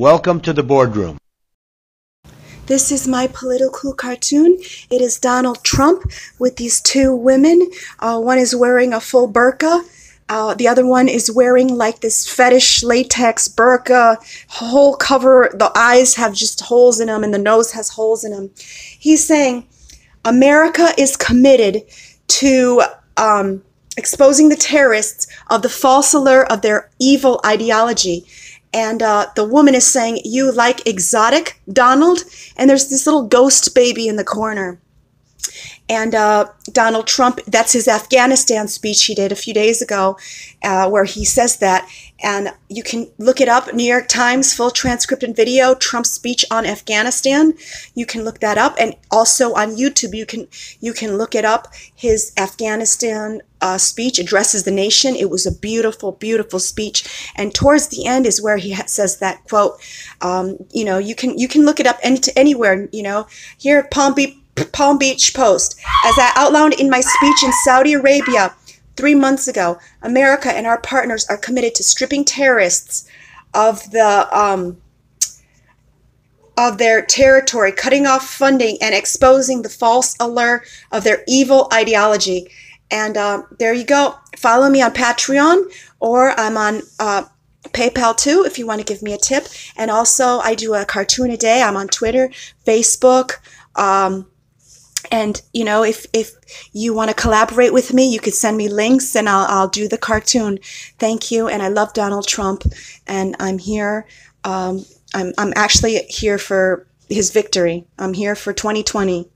Welcome to the boardroom. This is my political cartoon. It is Donald Trump with these two women. Uh, one is wearing a full burqa. Uh, the other one is wearing like this fetish latex burqa, whole cover. The eyes have just holes in them, and the nose has holes in them. He's saying America is committed to um, exposing the terrorists of the false allure of their evil ideology and uh, the woman is saying, You like exotic, Donald? And there's this little ghost baby in the corner. And uh, Donald Trump, that's his Afghanistan speech he did a few days ago, uh, where he says that. And you can look it up New York Times, full transcript and video, Trump's speech on Afghanistan. You can look that up. And also on YouTube, you can, you can look it up. His Afghanistan uh, speech addresses the nation. It was a beautiful, beautiful speech. And towards the end is where he says that quote. Um, you know, you can you can look it up any, anywhere. You know, here at Palm Beach Palm Beach Post. As I outlined in my speech in Saudi Arabia three months ago, America and our partners are committed to stripping terrorists of the um, of their territory, cutting off funding, and exposing the false allure of their evil ideology. And um, there you go. Follow me on Patreon, or I'm on uh, PayPal too if you want to give me a tip. And also, I do a cartoon a day. I'm on Twitter, Facebook. Um, and you know if if you want to collaborate with me you could send me links and I'll, I'll do the cartoon. Thank you and i love donald trump and i'm here um, I'm, I'm actually here for his victory. I'm here for 2020